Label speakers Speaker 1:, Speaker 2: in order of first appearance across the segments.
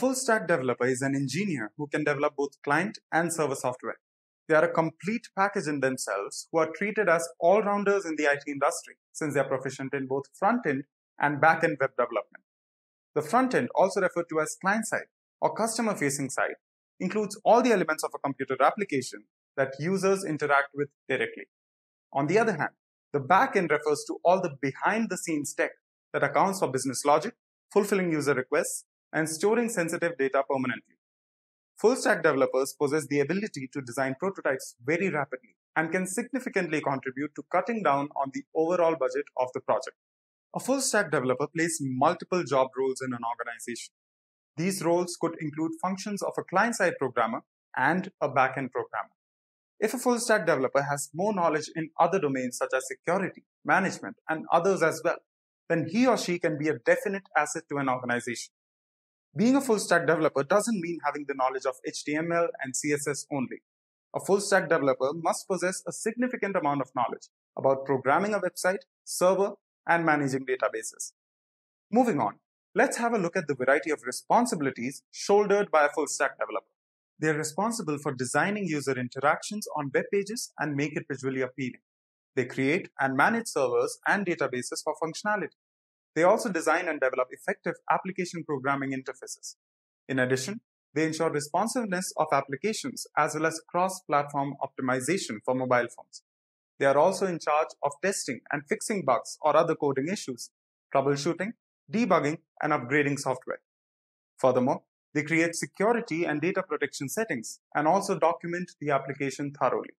Speaker 1: full stack developer is an engineer who can develop both client and server software. They are a complete package in themselves who are treated as all rounders in the IT industry since they are proficient in both front end and back end web development. The front end, also referred to as client side or customer facing side, includes all the elements of a computer application that users interact with directly. On the other hand, the back end refers to all the behind the scenes tech that accounts for business logic, fulfilling user requests, and storing sensitive data permanently. Full stack developers possess the ability to design prototypes very rapidly and can significantly contribute to cutting down on the overall budget of the project. A full stack developer plays multiple job roles in an organization. These roles could include functions of a client side programmer and a back end programmer. If a full stack developer has more knowledge in other domains such as security, management, and others as well, then he or she can be a definite asset to an organization. Being a full stack developer doesn't mean having the knowledge of HTML and CSS only. A full stack developer must possess a significant amount of knowledge about programming a website, server, and managing databases. Moving on, let's have a look at the variety of responsibilities shouldered by a full stack developer. They're responsible for designing user interactions on web pages and make it visually appealing. They create and manage servers and databases for functionality. They also design and develop effective application programming interfaces. In addition, they ensure responsiveness of applications as well as cross-platform optimization for mobile phones. They are also in charge of testing and fixing bugs or other coding issues, troubleshooting, debugging, and upgrading software. Furthermore, they create security and data protection settings and also document the application thoroughly.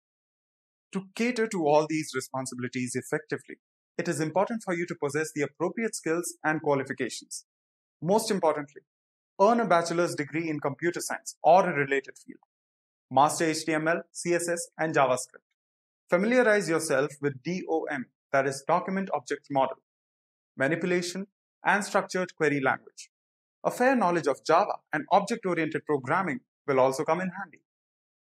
Speaker 1: To cater to all these responsibilities effectively, it is important for you to possess the appropriate skills and qualifications. Most importantly, earn a bachelor's degree in computer science or a related field. Master HTML, CSS, and JavaScript. Familiarize yourself with DOM, that is Document Object Model, manipulation, and structured query language. A fair knowledge of Java and object-oriented programming will also come in handy.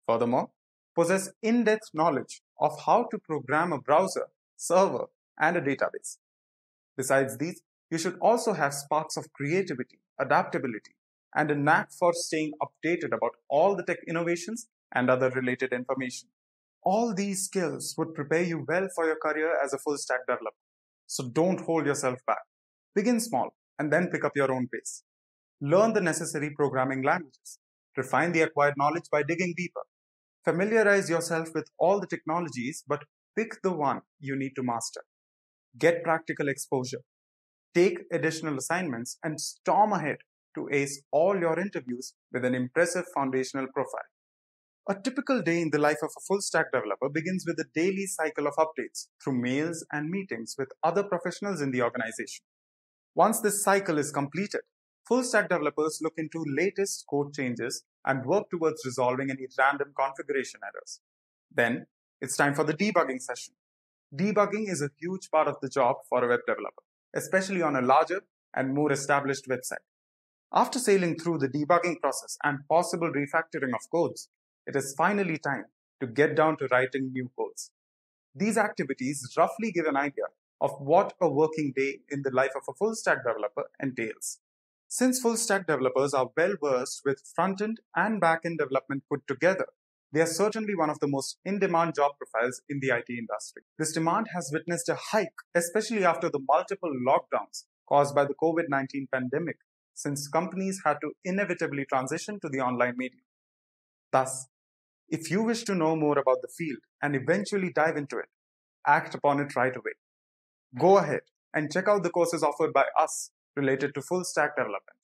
Speaker 1: Furthermore, possess in-depth knowledge of how to program a browser, server, and a database. Besides these, you should also have sparks of creativity, adaptability, and a knack for staying updated about all the tech innovations and other related information. All these skills would prepare you well for your career as a full stack developer. So don't hold yourself back. Begin small and then pick up your own pace. Learn the necessary programming languages. Refine the acquired knowledge by digging deeper. Familiarize yourself with all the technologies, but pick the one you need to master. Get practical exposure. Take additional assignments and storm ahead to ace all your interviews with an impressive foundational profile. A typical day in the life of a full stack developer begins with a daily cycle of updates through mails and meetings with other professionals in the organization. Once this cycle is completed, full stack developers look into latest code changes and work towards resolving any random configuration errors. Then it's time for the debugging session, Debugging is a huge part of the job for a web developer, especially on a larger and more established website. After sailing through the debugging process and possible refactoring of codes, it is finally time to get down to writing new codes. These activities roughly give an idea of what a working day in the life of a full stack developer entails. Since full stack developers are well versed with front end and back end development put together, they are certainly one of the most in-demand job profiles in the IT industry. This demand has witnessed a hike, especially after the multiple lockdowns caused by the COVID-19 pandemic, since companies had to inevitably transition to the online medium. Thus, if you wish to know more about the field and eventually dive into it, act upon it right away. Go ahead and check out the courses offered by us related to full stack development.